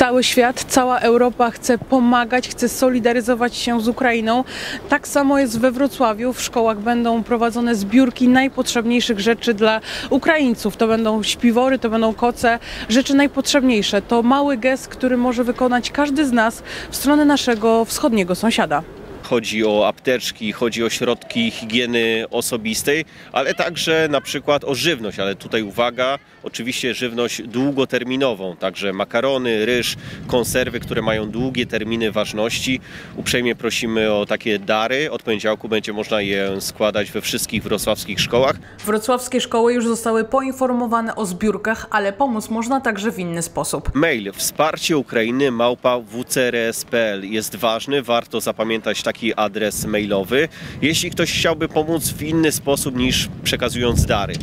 Cały świat, cała Europa chce pomagać, chce solidaryzować się z Ukrainą. Tak samo jest we Wrocławiu. W szkołach będą prowadzone zbiórki najpotrzebniejszych rzeczy dla Ukraińców. To będą śpiwory, to będą koce, rzeczy najpotrzebniejsze. To mały gest, który może wykonać każdy z nas w stronę naszego wschodniego sąsiada. Chodzi o apteczki, chodzi o środki higieny osobistej, ale także na przykład o żywność. Ale tutaj uwaga, oczywiście żywność długoterminową, także makarony, ryż, konserwy, które mają długie terminy ważności. Uprzejmie prosimy o takie dary. Od poniedziałku będzie można je składać we wszystkich wrocławskich szkołach. Wrocławskie szkoły już zostały poinformowane o zbiórkach, ale pomóc można także w inny sposób. Mail wsparcie Ukrainy małpa wcrs.pl jest ważny, warto zapamiętać taki adres mailowy. Jeśli ktoś chciałby pomóc w inny sposób niż przekazując dary,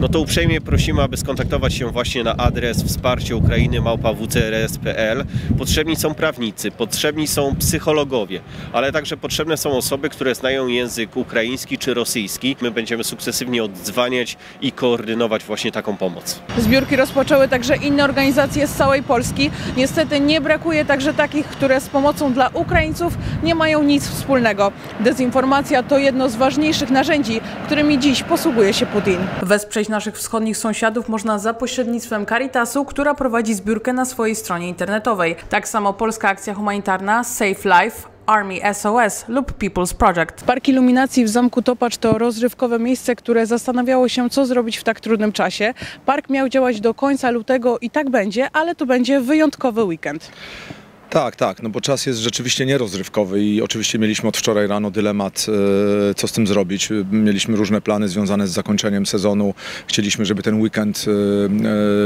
no to uprzejmie prosimy, aby skontaktować się właśnie na adres wsparcie Ukrainy małpa wcrs.pl. Potrzebni są prawnicy, potrzebni są psychologowie, ale także potrzebne są osoby, które znają język ukraiński czy rosyjski. My będziemy sukcesywnie odzwaniać i koordynować właśnie taką pomoc. Zbiórki rozpoczęły także inne organizacje z całej Polski. Niestety nie brakuje także takich, które z pomocą dla Ukraińców nie mają nic wspólnego. Dezinformacja to jedno z ważniejszych narzędzi, którymi dziś posługuje się Putin. Wesprzeć naszych wschodnich sąsiadów można za pośrednictwem Caritasu, która prowadzi zbiórkę na swojej stronie internetowej. Tak samo polska akcja humanitarna Save Life Army SOS lub People's Project. Park Iluminacji w Zamku Topacz to rozrywkowe miejsce, które zastanawiało się, co zrobić w tak trudnym czasie. Park miał działać do końca lutego i tak będzie, ale to będzie wyjątkowy weekend. Tak, tak, no bo czas jest rzeczywiście nierozrywkowy i oczywiście mieliśmy od wczoraj rano dylemat, e, co z tym zrobić. Mieliśmy różne plany związane z zakończeniem sezonu. Chcieliśmy, żeby ten weekend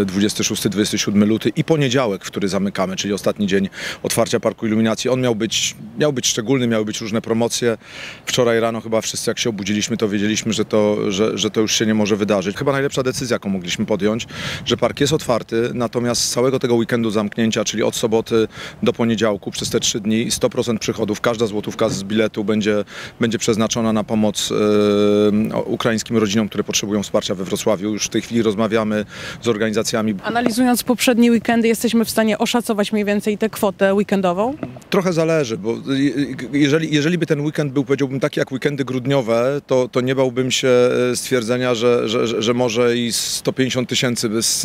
e, 26-27 luty i poniedziałek, w który zamykamy, czyli ostatni dzień otwarcia Parku Iluminacji, on miał być, miał być szczególny, miały być różne promocje. Wczoraj rano chyba wszyscy jak się obudziliśmy, to wiedzieliśmy, że to, że, że to już się nie może wydarzyć. Chyba najlepsza decyzja, jaką mogliśmy podjąć, że park jest otwarty, natomiast z całego tego weekendu zamknięcia, czyli od soboty do poniedziałku przez te trzy dni 100% przychodów, każda złotówka z biletu będzie, będzie przeznaczona na pomoc ukraińskim rodzinom, które potrzebują wsparcia we Wrocławiu. Już w tej chwili rozmawiamy z organizacjami. Analizując poprzednie weekendy, jesteśmy w stanie oszacować mniej więcej tę kwotę weekendową? Trochę zależy, bo je- jeżeli, jeżeli by ten weekend był, powiedziałbym, taki jak weekendy grudniowe, to, to nie bałbym się e, stwierdzenia, że, że, że- że może i 150 tysięcy by z,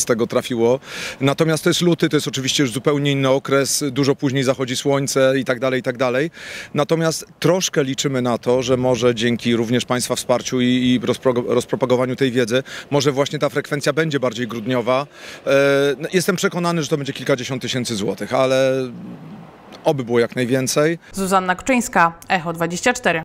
z tego trafiło. Natomiast to jest luty, to jest oczywiście już zupełnie inny okres, dużo później zachodzi słońce i tak dalej, i tak dalej. Natomiast troszkę liczymy na to, że może dzięki również Państwa wsparciu i, i rozpro, rozpropagowaniu tej wiedzy, może właśnie ta frekwencja będzie bardziej grudniowa. E, no, Jestem przekonany, że to będzie kilkadziesiąt tysięcy złotych, ale oby było jak najwięcej. Zuzanna Kuczyńska, Echo 24.